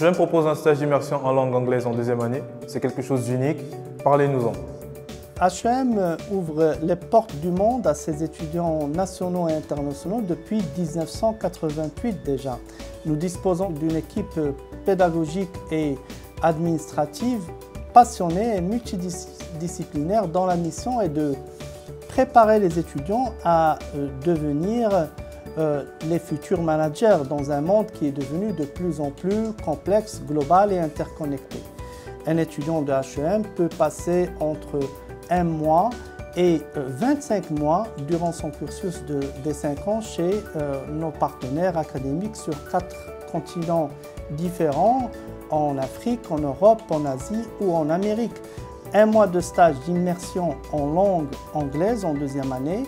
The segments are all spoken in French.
HEM propose un stage d'immersion en langue anglaise en deuxième année. C'est quelque chose d'unique. Parlez-nous-en. HEM ouvre les portes du monde à ses étudiants nationaux et internationaux depuis 1988 déjà. Nous disposons d'une équipe pédagogique et administrative passionnée et multidisciplinaire dont la mission est de préparer les étudiants à euh, devenir euh, les futurs managers dans un monde qui est devenu de plus en plus complexe, global et interconnecté. Un étudiant de HEM peut passer entre un mois et 25 euh, mois durant son cursus de, des 5 ans chez euh, nos partenaires académiques sur quatre continents différents, en Afrique, en Europe, en Asie ou en Amérique. Un mois de stage d'immersion en langue anglaise en deuxième année,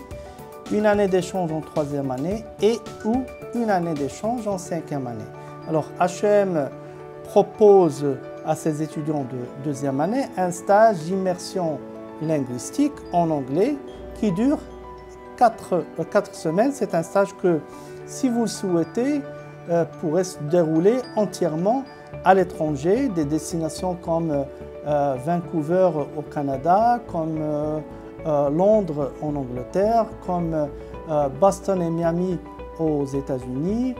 une année d'échange en troisième année et ou une année d'échange en cinquième année. Alors HEM propose à ses étudiants de deuxième année un stage d'immersion linguistique en anglais qui dure 4, 4 semaines. C'est un stage que, si vous le souhaitez, euh, pourrait se dérouler entièrement à l'étranger, des destinations comme euh, Vancouver au Canada, comme euh, Londres en Angleterre, comme Boston et Miami aux États-Unis,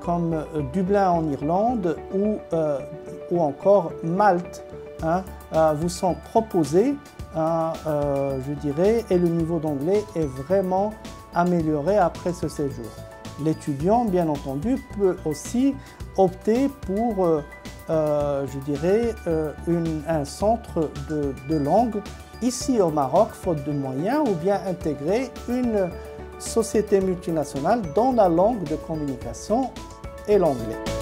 comme Dublin en Irlande ou, ou encore Malte hein, vous sont proposés euh, je dirais, et le niveau d'anglais est vraiment amélioré après ce séjour. L'étudiant, bien entendu, peut aussi opter pour, euh, euh, je dirais, un centre de, de langue ici au Maroc, faute de moyens, ou bien intégrer une société multinationale dont la langue de communication est l'anglais.